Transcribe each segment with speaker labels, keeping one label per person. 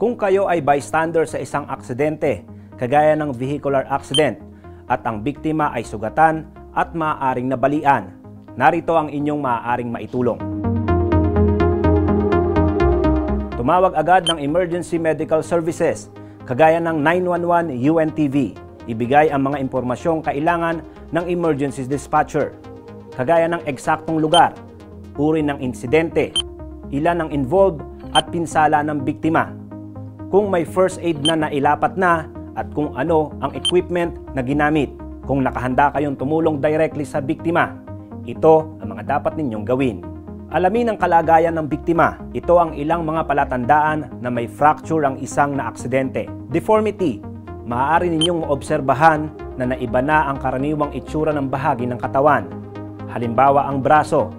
Speaker 1: Kung kayo ay bystander sa isang aksidente, kagaya ng vehicular accident, at ang biktima ay sugatan at maaaring nabalian, narito ang inyong maaaring maitulong. Tumawag agad ng Emergency Medical Services, kagaya ng 911 UNTV. Ibigay ang mga impormasyong kailangan ng emergency dispatcher, kagaya ng eksaktong lugar, uri ng insidente, ilan ang involved at pinsala ng biktima. Kung may first aid na nailapat na at kung ano ang equipment na ginamit. Kung nakahanda kayong tumulong directly sa biktima, ito ang mga dapat ninyong gawin. Alamin ang kalagayan ng biktima. Ito ang ilang mga palatandaan na may fracture ang isang na aksidente. Deformity. Maaari ninyong maobserbahan na naiba na ang karaniwang itsura ng bahagi ng katawan. Halimbawa ang braso.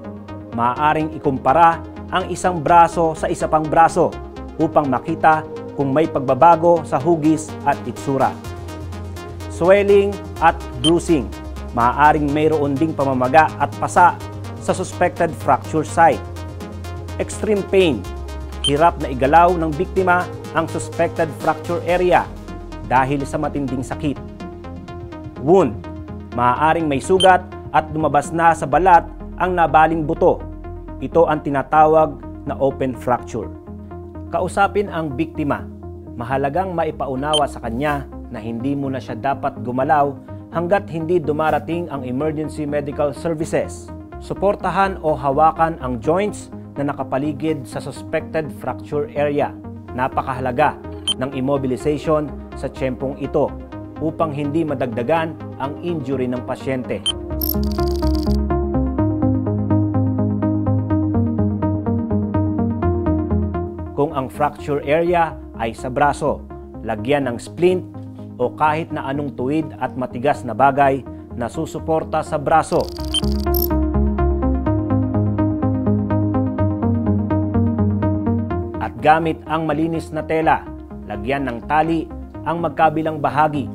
Speaker 1: Maaaring ikumpara ang isang braso sa isa pang braso upang makita kung may pagbabago sa hugis at itsura. Swelling at bruising. Maaaring mayroon ding pamamaga at pasa sa suspected fracture site. Extreme pain. Hirap na igalaw ng biktima ang suspected fracture area dahil sa matinding sakit. Wound. Maaaring may sugat at lumabas na sa balat ang nabaling buto. Ito ang tinatawag na open fracture. Kausapin ang biktima. Mahalagang maipaunawa sa kanya na hindi mo na siya dapat gumalaw hanggat hindi dumarating ang emergency medical services. Suportahan o hawakan ang joints na nakapaligid sa suspected fracture area. Napakahalaga ng immobilization sa tiyempong ito upang hindi madagdagan ang injury ng pasyente. Ang fracture area ay sa braso, lagyan ng splint o kahit na anong tuwid at matigas na bagay na susuporta sa braso. At gamit ang malinis na tela, lagyan ng tali ang magkabilang bahagi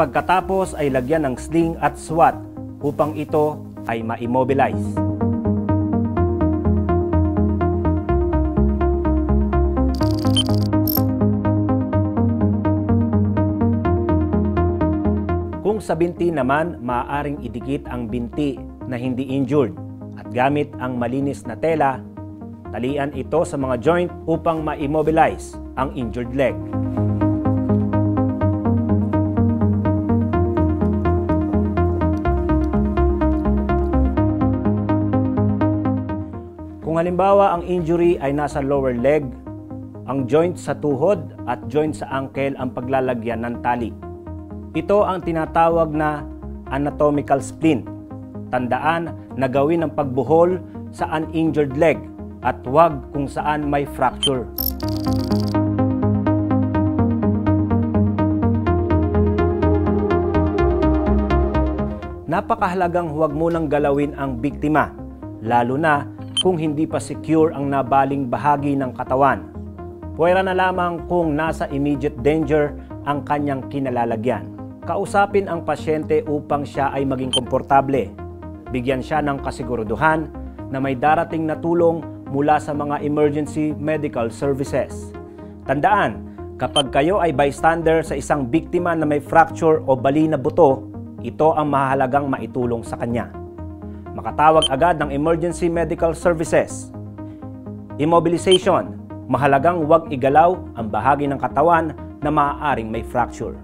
Speaker 1: pagkatapos ay lagyan ng sling at SWAT upang ito ay ma-immobilize. Kung sa binti naman, maaaring idikit ang binti na hindi injured at gamit ang malinis na tela, talian ito sa mga joint upang ma-immobilize ang injured leg. Kung halimbawa ang injury ay nasa lower leg, ang joint sa tuhod at joint sa ankle ang paglalagyan ng tali. Ito ang tinatawag na anatomical splint. Tandaan na gawin ang pagbuhol sa uninjured leg at huwag kung saan may fracture. Napakahalagang huwag munang galawin ang biktima, lalo na kung hindi pa secure ang nabaling bahagi ng katawan. Pwera na lamang kung nasa immediate danger ang kanyang kinalalagyan. Kausapin ang pasyente upang siya ay maging komportable. Bigyan siya ng kasiguruduhan na may darating na tulong mula sa mga emergency medical services. Tandaan, kapag kayo ay bystander sa isang biktima na may fracture o bali na buto, ito ang mahalagang maitulong sa kanya. Makatawag agad ng emergency medical services. Immobilization, mahalagang huwag igalaw ang bahagi ng katawan na maaaring may fracture.